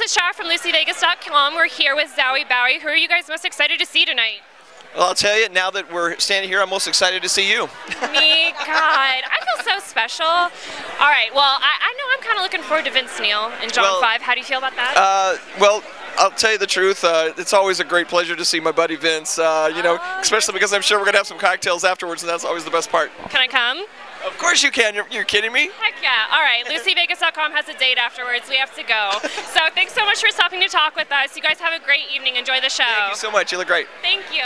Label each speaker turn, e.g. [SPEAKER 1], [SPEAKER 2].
[SPEAKER 1] this is Shara from LucyVegas.com. We're here with Zowie Bowie. Who are you guys most excited to see tonight?
[SPEAKER 2] Well, I'll tell you, now that we're standing here, I'm most excited to see you.
[SPEAKER 1] Me, God. I feel so special. All right, well, I, I know I'm kind of looking forward to Vince Neil in John
[SPEAKER 2] Well,
[SPEAKER 1] 5. How do you feel about that?
[SPEAKER 2] Uh, well, I'll tell you the truth. Uh, it's always a great pleasure to see my buddy Vince. Uh, you know,
[SPEAKER 1] Oh,
[SPEAKER 2] especially because I'm sure we're gonna have some cocktails afterwards, and that's always the best part.
[SPEAKER 1] Can I come?
[SPEAKER 2] Of course you can. You're, you're kidding me?
[SPEAKER 1] Heck yeah. All right, LucyVegas.com has a date afterwards. We have to go. So thanks so much for stopping to talk with us. You guys have a great evening. Enjoy the show.
[SPEAKER 2] Thank you so much. You look great.
[SPEAKER 1] Thank you.